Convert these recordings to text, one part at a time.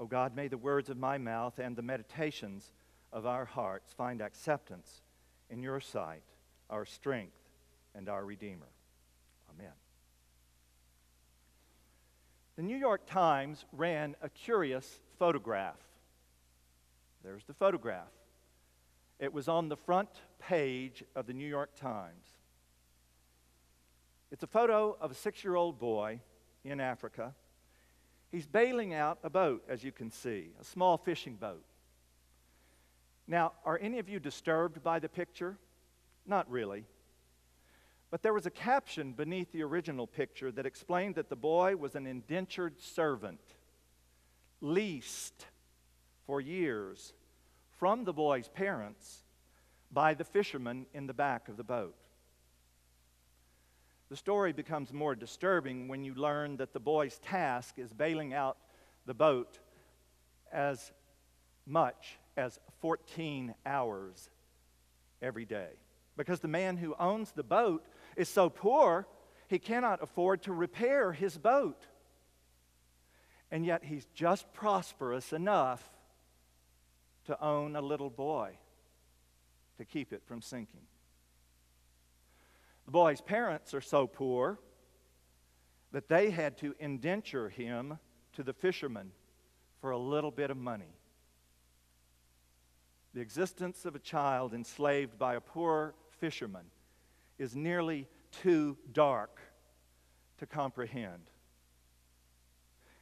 O God, may the words of my mouth and the meditations of our hearts find acceptance in your sight, our strength and our Redeemer. Amen. The New York Times ran a curious photograph. There's the photograph. It was on the front page of the New York Times. It's a photo of a six year old boy in Africa. He's bailing out a boat, as you can see, a small fishing boat. Now, are any of you disturbed by the picture? Not really. But there was a caption beneath the original picture that explained that the boy was an indentured servant, leased for years from the boy's parents by the fishermen in the back of the boat. The story becomes more disturbing when you learn that the boy's task is bailing out the boat as much as 14 hours every day. Because the man who owns the boat is so poor, he cannot afford to repair his boat. And yet he's just prosperous enough to own a little boy to keep it from sinking. The boy's parents are so poor that they had to indenture him to the fishermen for a little bit of money. The existence of a child enslaved by a poor fisherman is nearly too dark to comprehend.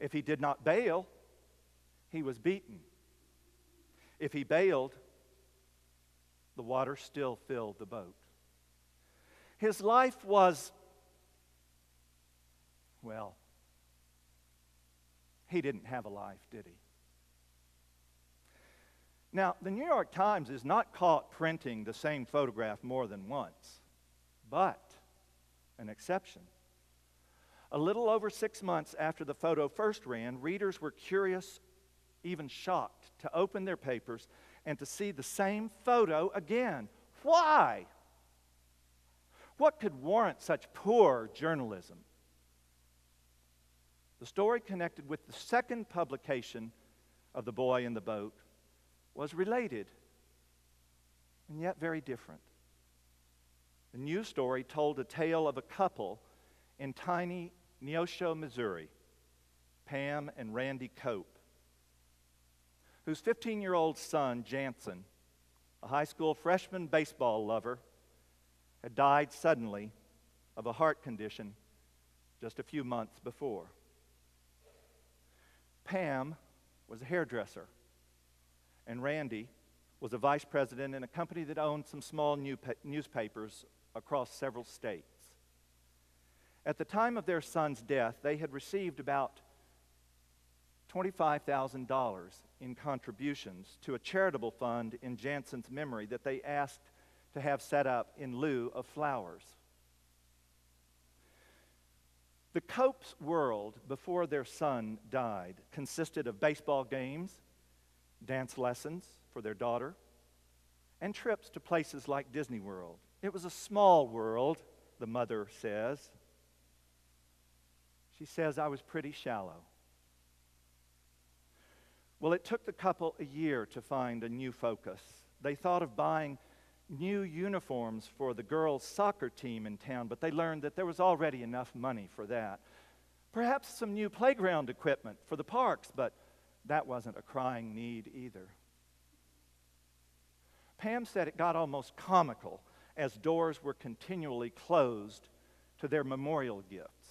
If he did not bail, he was beaten. If he bailed, the water still filled the boat. His life was, well, he didn't have a life, did he? Now, the New York Times is not caught printing the same photograph more than once. But an exception. A little over six months after the photo first ran, readers were curious, even shocked, to open their papers and to see the same photo again. Why? What could warrant such poor journalism? The story connected with the second publication of The Boy in the Boat was related and yet very different. The news story told a tale of a couple in tiny Neosho, Missouri, Pam and Randy Cope, whose 15 year old son, Jantsen, a high school freshman baseball lover, had died suddenly of a heart condition just a few months before. Pam was a hairdresser, and Randy was a vice president in a company that owned some small new newspapers across several states. At the time of their son's death, they had received about $25,000 in contributions to a charitable fund in Jantsen's memory that they asked to have set up in lieu of flowers. The Cope's world before their son died consisted of baseball games, dance lessons for their daughter, and trips to places like Disney World. It was a small world, the mother says. She says, I was pretty shallow. Well, it took the couple a year to find a new focus. They thought of buying new uniforms for the girls' soccer team in town, but they learned that there was already enough money for that. Perhaps some new playground equipment for the parks, but that wasn't a crying need either. Pam said it got almost comical as doors were continually closed to their memorial gifts.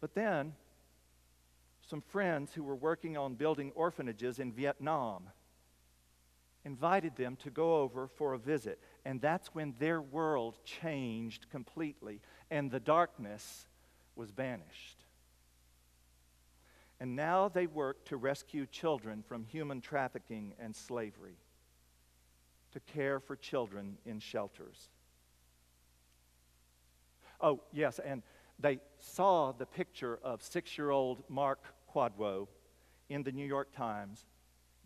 But then, some friends who were working on building orphanages in Vietnam invited them to go over for a visit. And that's when their world changed completely, and the darkness was banished. And now they work to rescue children from human trafficking and slavery to care for children in shelters. Oh, yes, and they saw the picture of six year old Mark Kwadwo in the New York Times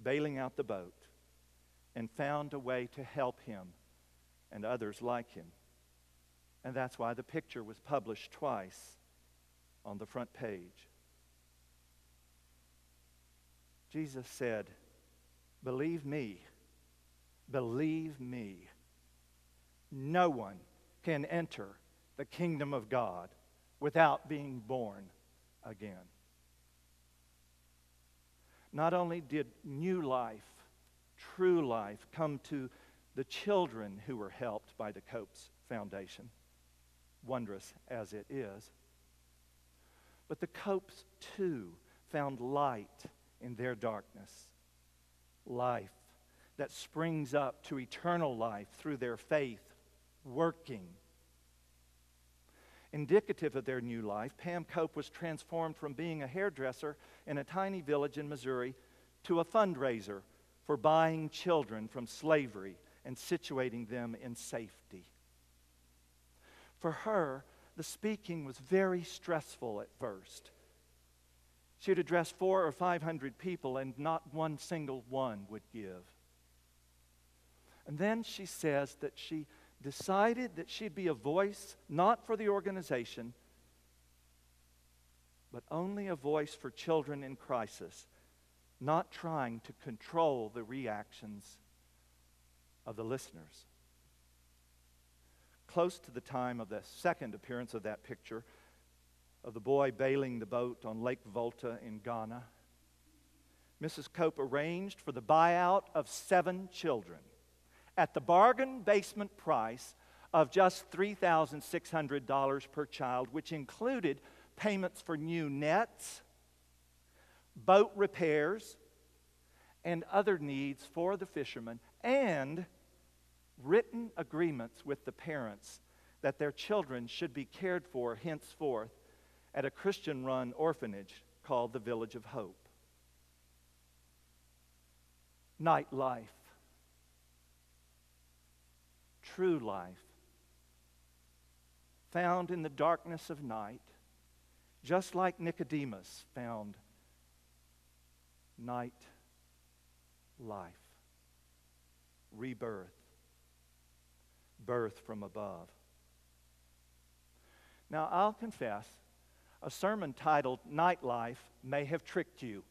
bailing out the boat and found a way to help him and others like him. And that's why the picture was published twice on the front page. Jesus said, Believe me, believe me. No one can enter the kingdom of God without being born again. Not only did new life, true life, come to the children who were helped by the Copes Foundation, wondrous as it is, but the Copes too found light in their darkness. Life that springs up to eternal life through their faith working. Indicative of their new life, Pam Cope was transformed from being a hairdresser in a tiny village in Missouri to a fundraiser for buying children from slavery and situating them in safety. For her, the speaking was very stressful at first. She'd address four or five hundred people, and not one single one would give. And then she says that she decided that she'd be a voice not for the organization, but only a voice for children in crisis, not trying to control the reactions of the listeners. Close to the time of the second appearance of that picture, of the boy bailing the boat on Lake Volta in Ghana, Mrs. Cope arranged for the buyout of seven children at the bargain basement price of just $3,600 per child, which included payments for new nets, boat repairs, and other needs for the fishermen, and written agreements with the parents that their children should be cared for henceforth at a Christian run orphanage called the Village of Hope. Nightlife, true life, found in the darkness of night, just like Nicodemus found night life, rebirth, birth from above. Now, I'll confess a sermon titled Nightlife may have tricked you.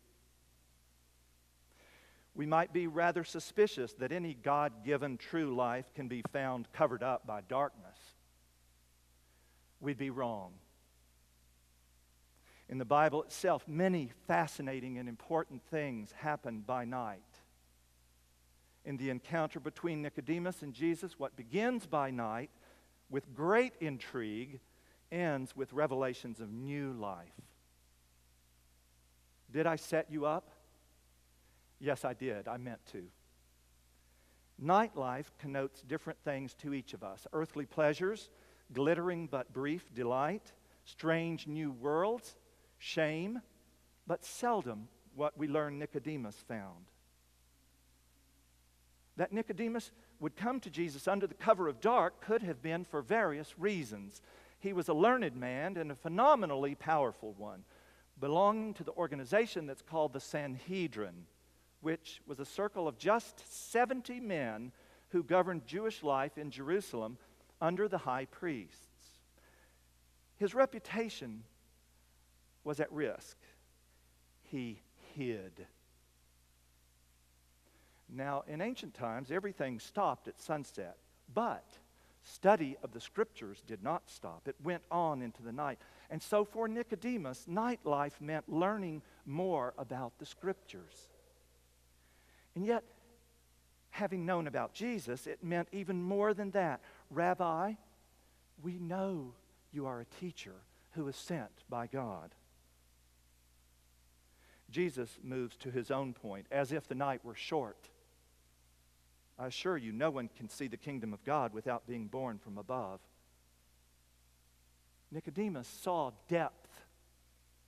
We might be rather suspicious that any God given true life can be found covered up by darkness. We'd be wrong. In the Bible itself, many fascinating and important things happen by night. In the encounter between Nicodemus and Jesus, what begins by night with great intrigue ends with revelations of new life. Did I set you up? Yes, I did. I meant to. Nightlife connotes different things to each of us earthly pleasures, glittering but brief delight, strange new worlds, shame, but seldom what we learn Nicodemus found. That Nicodemus would come to Jesus under the cover of dark could have been for various reasons. He was a learned man and a phenomenally powerful one, belonging to the organization that's called the Sanhedrin, which was a circle of just 70 men who governed Jewish life in Jerusalem under the high priests. His reputation was at risk. He hid. Now, in ancient times, everything stopped at sunset, but study of the scriptures did not stop. It went on into the night. And so for Nicodemus, nightlife meant learning more about the scriptures. And yet, having known about Jesus, it meant even more than that. Rabbi, we know you are a teacher who is sent by God. Jesus moves to his own point as if the night were short. I assure you, no one can see the kingdom of God without being born from above. Nicodemus saw depth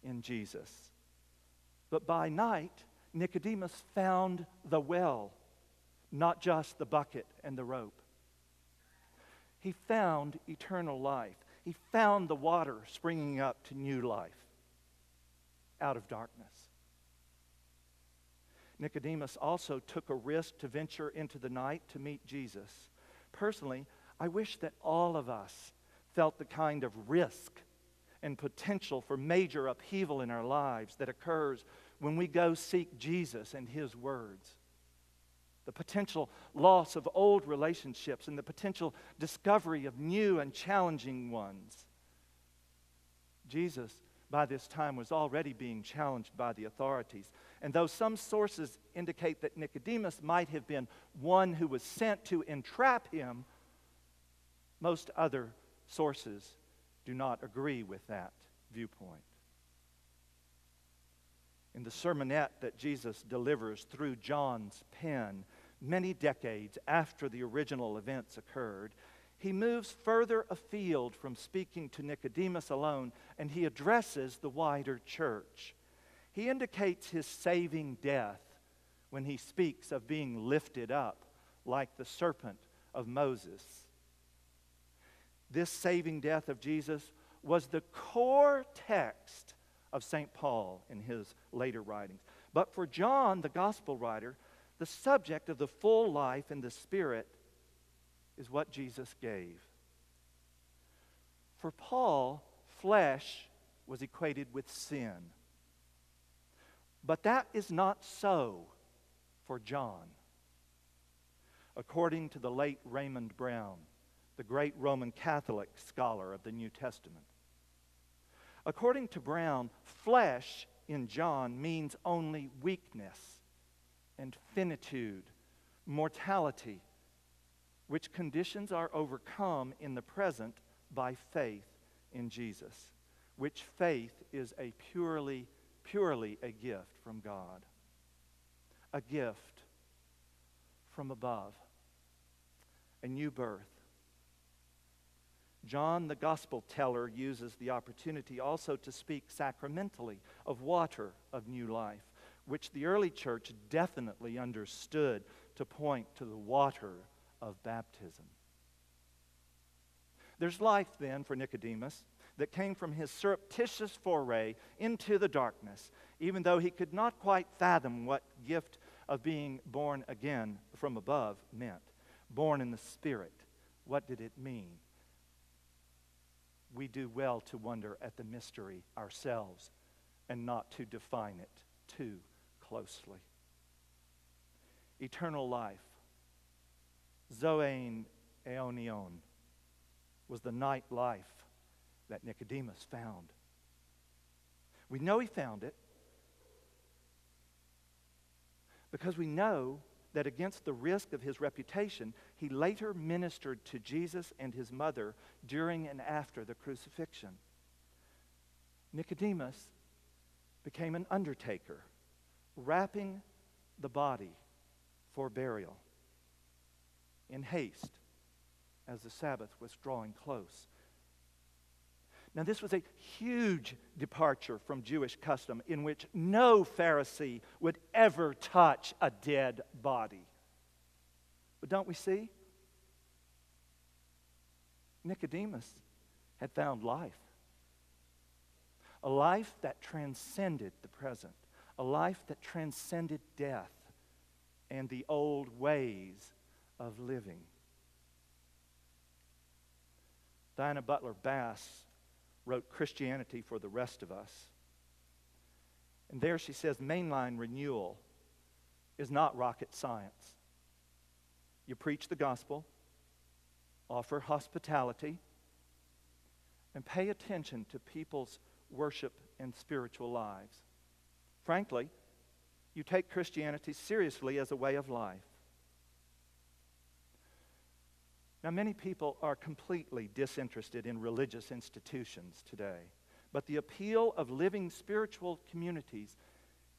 in Jesus. But by night, Nicodemus found the well, not just the bucket and the rope. He found eternal life. He found the water springing up to new life out of darkness. Nicodemus also took a risk to venture into the night to meet Jesus. Personally, I wish that all of us felt the kind of risk and potential for major upheaval in our lives that occurs when we go seek Jesus and His words. The potential loss of old relationships and the potential discovery of new and challenging ones. Jesus, by this time, was already being challenged by the authorities. And though some sources indicate that Nicodemus might have been one who was sent to entrap him, most other sources do not agree with that viewpoint. In the sermonette that Jesus delivers through John's pen, many decades after the original events occurred, he moves further afield from speaking to Nicodemus alone and he addresses the wider church. He indicates his saving death when he speaks of being lifted up like the serpent of Moses. This saving death of Jesus was the core text of St. Paul in his later writings. But for John, the gospel writer, the subject of the full life in the Spirit is what Jesus gave. For Paul, flesh was equated with sin. But that is not so for John. According to the late Raymond Brown, the great Roman Catholic scholar of the New Testament, according to Brown, flesh in John means only weakness and finitude, mortality, which conditions are overcome in the present by faith in Jesus, which faith is a purely purely a gift from God, a gift from above, a new birth. John, the gospel teller, uses the opportunity also to speak sacramentally of water of new life, which the early church definitely understood to point to the water of baptism. There's life then for Nicodemus that came from his surreptitious foray into the darkness, even though he could not quite fathom what gift of being born again from above meant. Born in the Spirit, what did it mean? We do well to wonder at the mystery ourselves and not to define it too closely. Eternal life, Zoein Aionion, was the night life that Nicodemus found. We know he found it because we know that against the risk of his reputation, he later ministered to Jesus and his mother during and after the crucifixion. Nicodemus became an undertaker, wrapping the body for burial in haste as the Sabbath was drawing close. Now, this was a huge departure from Jewish custom in which no Pharisee would ever touch a dead body. But don't we see? Nicodemus had found life. A life that transcended the present, a life that transcended death and the old ways of living. Diana Butler Bass wrote Christianity for the Rest of Us. And there she says mainline renewal is not rocket science. You preach the gospel, offer hospitality, and pay attention to people's worship and spiritual lives. Frankly, you take Christianity seriously as a way of life. Now, many people are completely disinterested in religious institutions today, but the appeal of living spiritual communities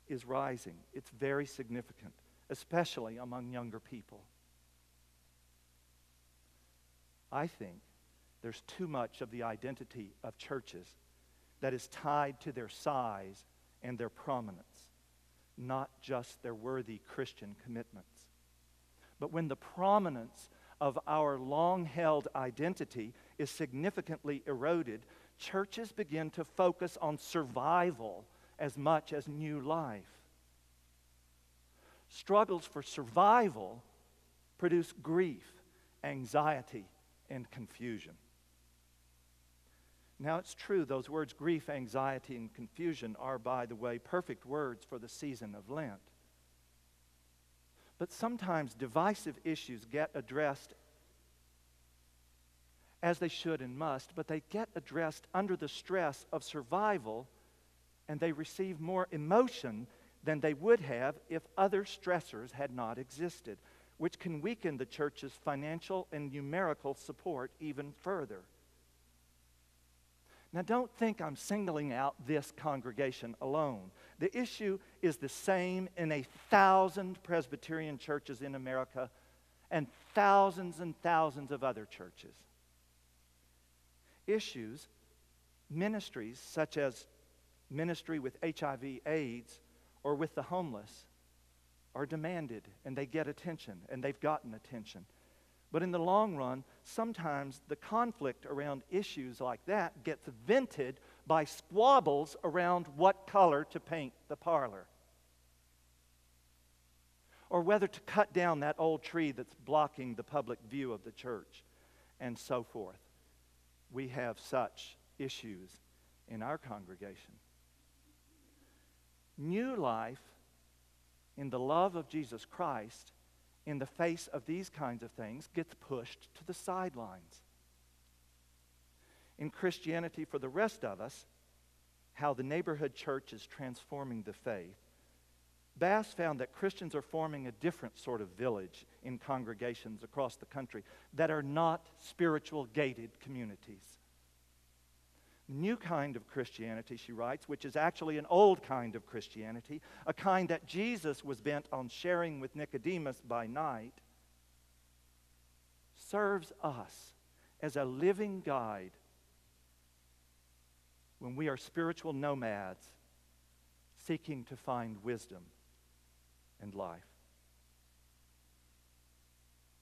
is rising. It's very significant, especially among younger people. I think there's too much of the identity of churches that is tied to their size and their prominence, not just their worthy Christian commitments. But when the prominence of our long held identity is significantly eroded, churches begin to focus on survival as much as new life. Struggles for survival produce grief, anxiety, and confusion. Now, it's true, those words grief, anxiety, and confusion are, by the way, perfect words for the season of Lent. But sometimes divisive issues get addressed as they should and must, but they get addressed under the stress of survival and they receive more emotion than they would have if other stressors had not existed, which can weaken the church's financial and numerical support even further. Now, don't think I'm singling out this congregation alone. The issue is the same in a thousand Presbyterian churches in America and thousands and thousands of other churches. Issues, ministries such as ministry with HIV, AIDS, or with the homeless are demanded and they get attention and they've gotten attention. But in the long run, sometimes the conflict around issues like that gets vented by squabbles around what color to paint the parlor. Or whether to cut down that old tree that's blocking the public view of the church, and so forth. We have such issues in our congregation. New life in the love of Jesus Christ in the face of these kinds of things gets pushed to the sidelines. In Christianity, for the rest of us, how the neighborhood church is transforming the faith, Bass found that Christians are forming a different sort of village in congregations across the country that are not spiritual gated communities new kind of Christianity, she writes, which is actually an old kind of Christianity, a kind that Jesus was bent on sharing with Nicodemus by night, serves us as a living guide when we are spiritual nomads seeking to find wisdom and life.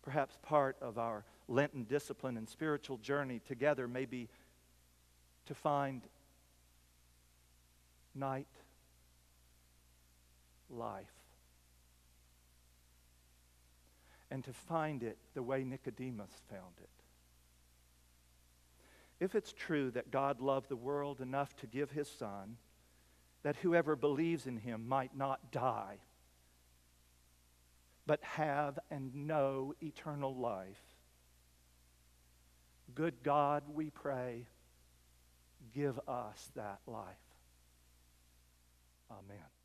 Perhaps part of our Lenten discipline and spiritual journey together may be to find night life. And to find it the way Nicodemus found it. If it's true that God loved the world enough to give his Son, that whoever believes in him might not die, but have and know eternal life, good God, we pray give us that life. Amen.